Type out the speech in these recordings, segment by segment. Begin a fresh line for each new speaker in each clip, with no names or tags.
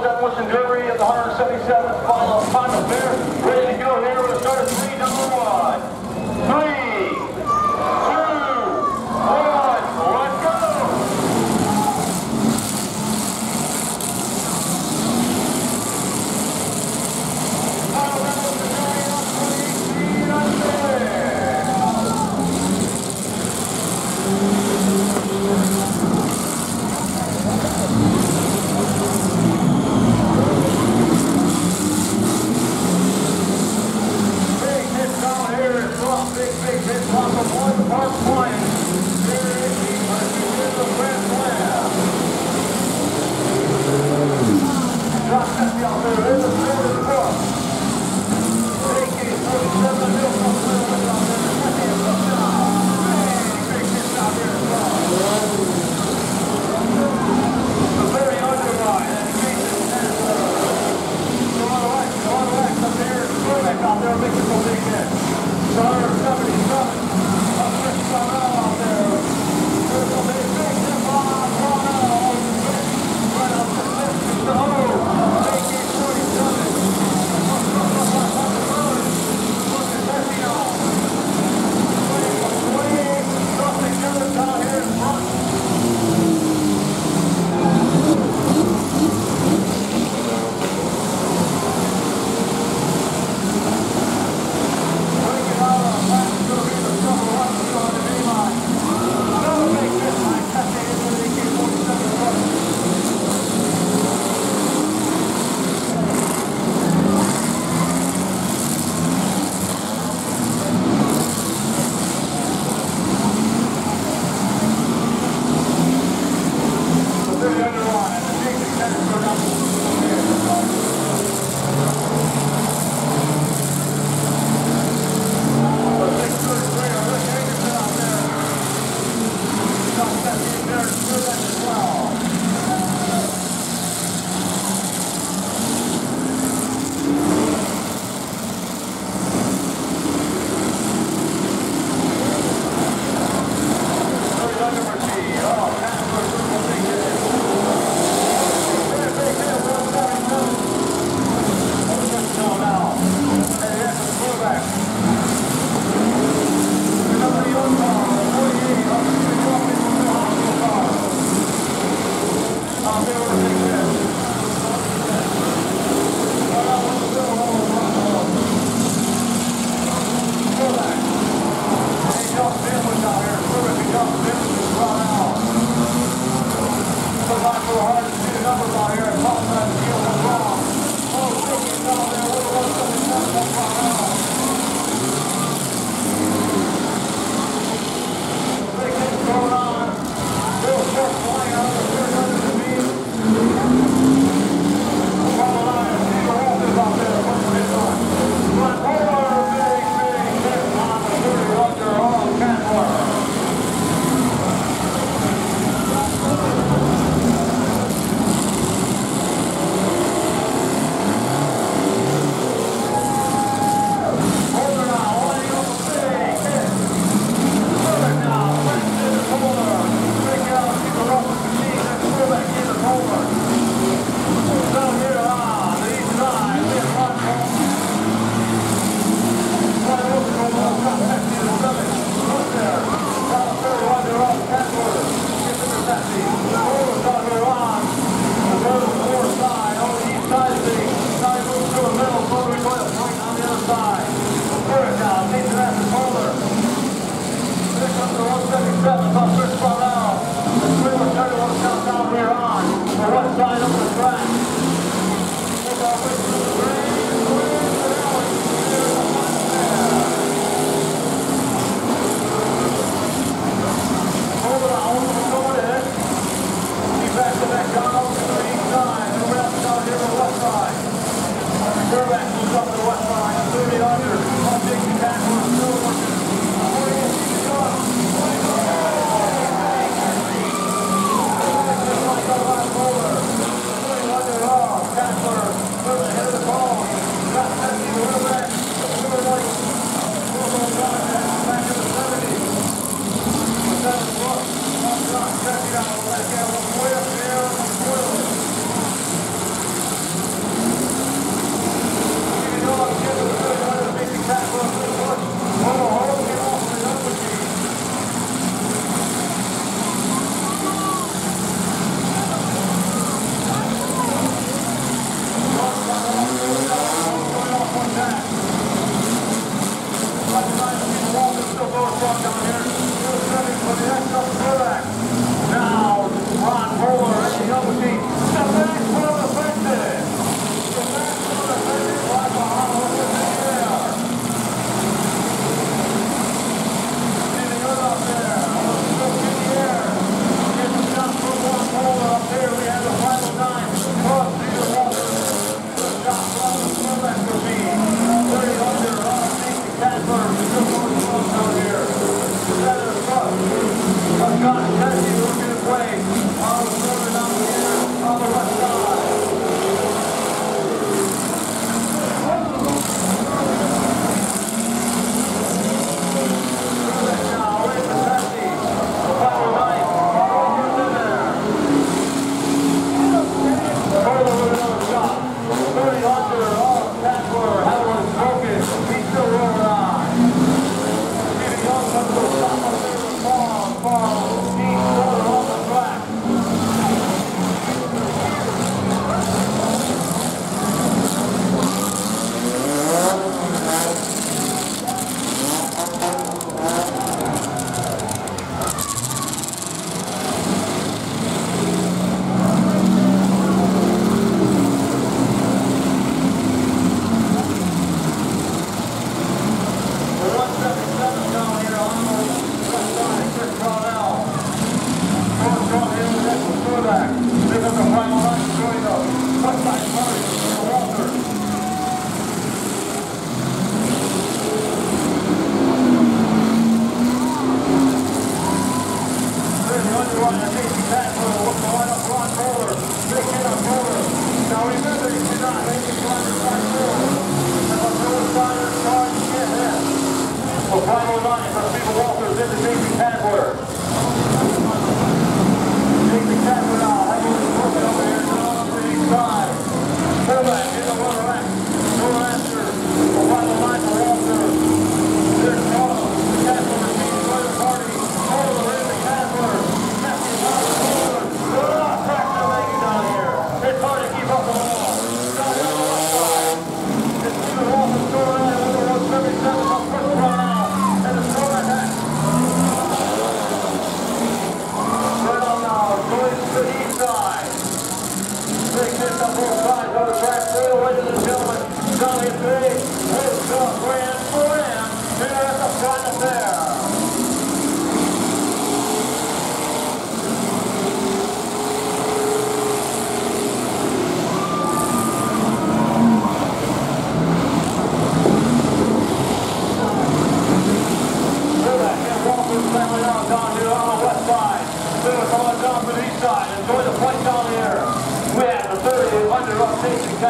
final demolition derby of the 177th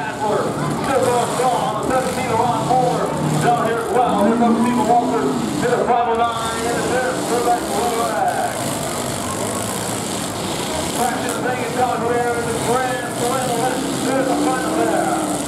Bachelor. There's a on the 17 Ron Moore. Down here as well. Here comes Stephen Walker to the 509. And there's Rebecca Lulac. Back to the Vegas Dodger area. The grand slam list to the final there.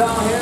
down here.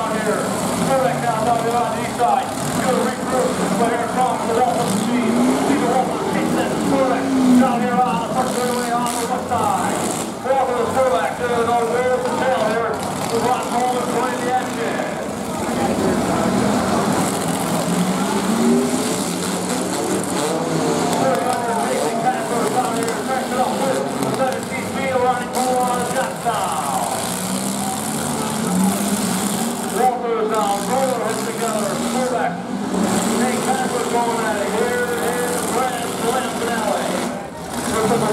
down here. Down, down here on the east side. Go to regroup. Where here comes the rest of the. See the rest of the pieces. Down here on the first way on.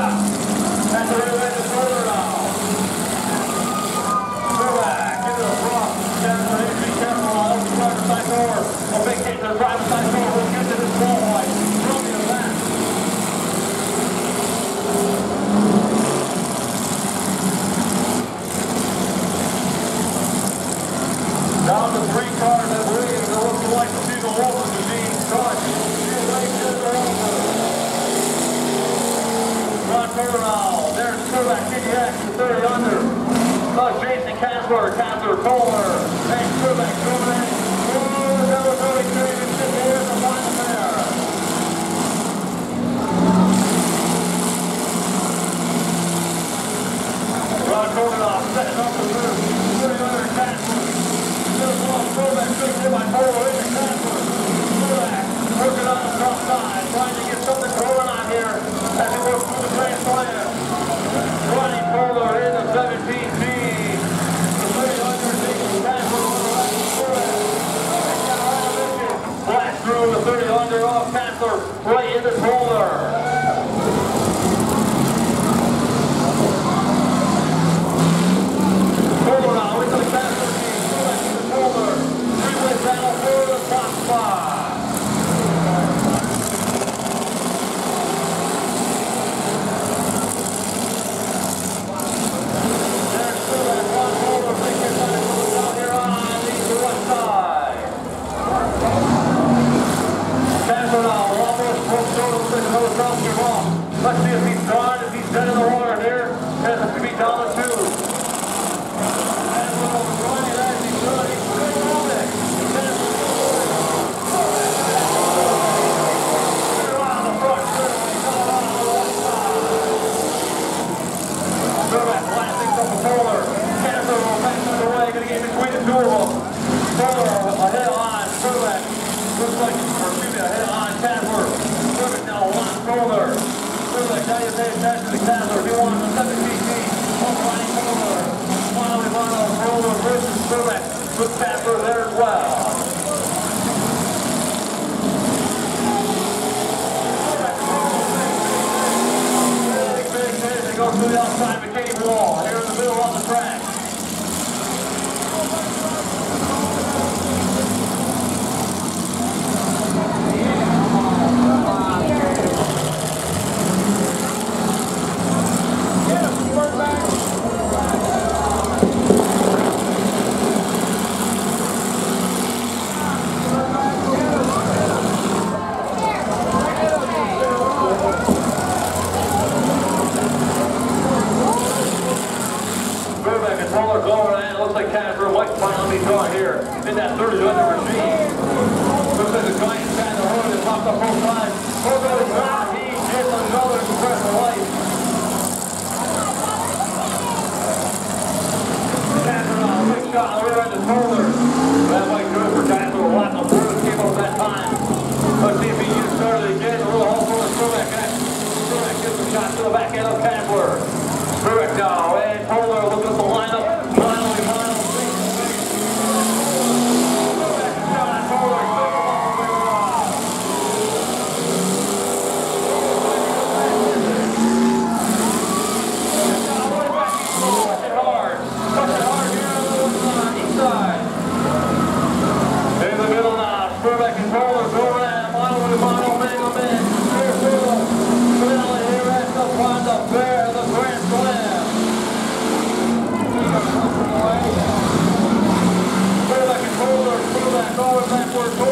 자. so that was there as well. Big, big, big, go through the outside. $100 back worth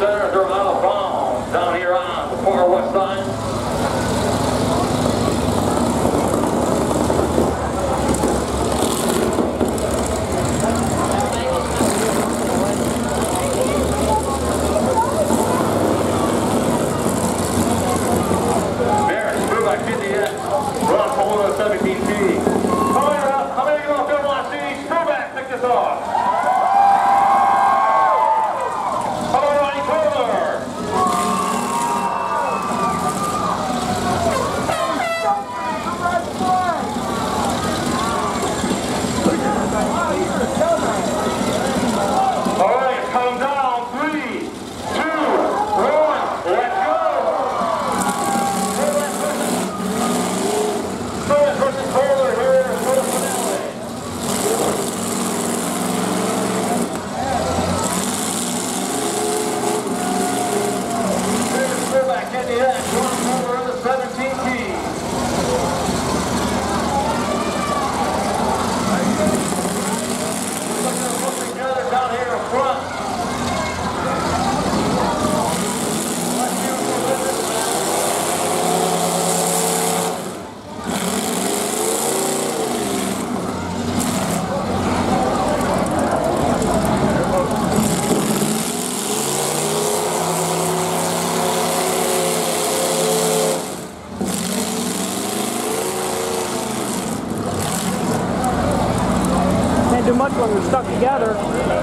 There are a lot of bombs down here on the far west side. much
when they're stuck together.